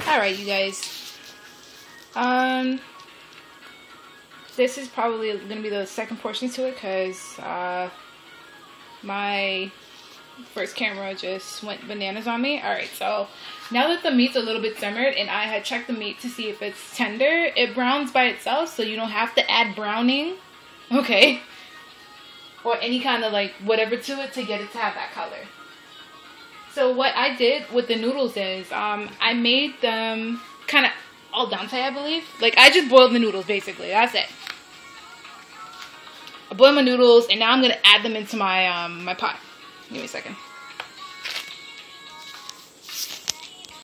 Alright, you guys. Um, this is probably going to be the second portion to it because uh, my first camera just went bananas on me. Alright, so now that the meat's a little bit simmered and I had checked the meat to see if it's tender, it browns by itself so you don't have to add browning. Okay. Or any kind of like whatever to it to get it to have that color. So what I did with the noodles is um, I made them kind of al dente, I believe. Like I just boiled the noodles basically. That's it. I boiled my noodles and now I'm gonna add them into my um, my pot. Give me a second.